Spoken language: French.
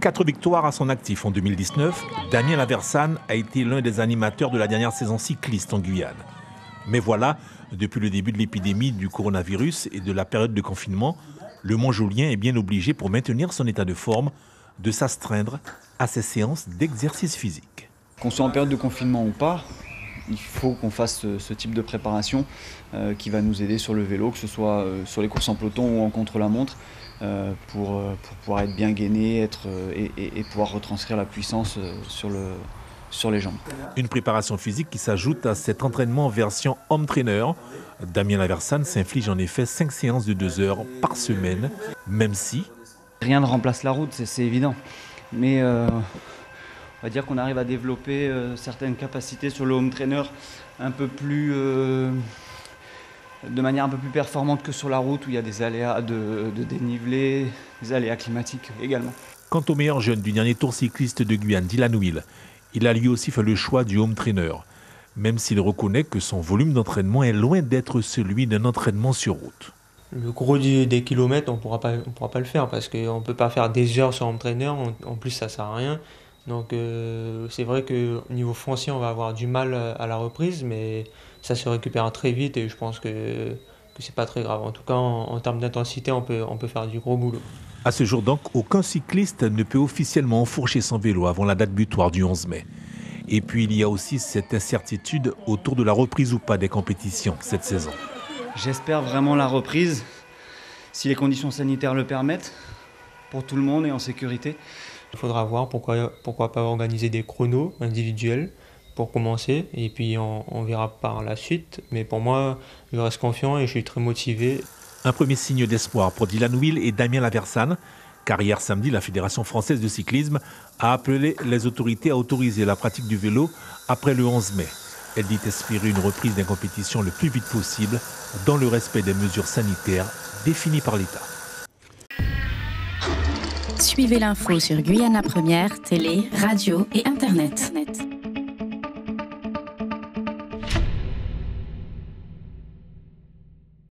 Quatre victoires à son actif en 2019, Damien Laversane a été l'un des animateurs de la dernière saison cycliste en Guyane. Mais voilà, depuis le début de l'épidémie du coronavirus et de la période de confinement, le Montjolien est bien obligé pour maintenir son état de forme de s'astreindre à ses séances d'exercice physique. Qu'on soit en période de confinement ou pas, il faut qu'on fasse ce, type de préparation euh, qui va nous aider sur le vélo, que ce soit euh, sur les courses en peloton ou en contre-la-montre, euh, pour, pouvoir être bien gainé être, et, pouvoir retranscrire la puissance sur, le, sur les jambes. Une préparation physique qui s'ajoute à cet entraînement version home trainer. Damien Laversane s'inflige en effet 5 séances de 2 heures par semaine, même si... Rien ne remplace la route, c'est évident. Mais on va dire qu'on arrive à développer euh, certaines capacités sur le home trainer un peu plus euh, de manière un peu plus performante que sur la route où il y a des aléas de, dénivelé, des aléas climatiques également. Quant au meilleur jeune du dernier tour cycliste de Guyane, Dylan Will, il a lui aussi fait le choix du home trainer, même s'il reconnaît que son volume d'entraînement est loin d'être celui d'un entraînement sur route. Le gros des kilomètres, on ne pourra pas le faire parce qu'on ne peut pas faire des heures sur home trainer, en plus ça ne sert à rien. Donc euh, c'est vrai que niveau foncier, on va avoir du mal à la reprise, mais ça se récupère très vite et je pense que, que c'est pas très grave. En tout cas, en, termes d'intensité, on peut, on peut faire du gros boulot. À ce jour donc, aucun cycliste ne peut officiellement enfourcher son vélo avant la date butoir du 11 mai. Et puis il y a aussi cette incertitude autour de la reprise ou pas des compétitions cette saison. J'espère vraiment la reprise, si les conditions sanitaires le permettent, pour tout le monde et en sécurité. Il faudra voir pourquoi, pourquoi pas organiser des chronos individuels pour commencer et puis on, verra par la suite. Mais pour moi, je reste confiant et je suis très motivé. Un premier signe d'espoir pour Dylan Will et Damien Laversane, car hier samedi, la Fédération française de cyclisme a appelé les autorités à autoriser la pratique du vélo après le 11 mai. Elle dit espérer une reprise des compétitions le plus vite possible dans le respect des mesures sanitaires définies par l'État. Suivez l'info sur Guyana Première, télé, radio et Internet.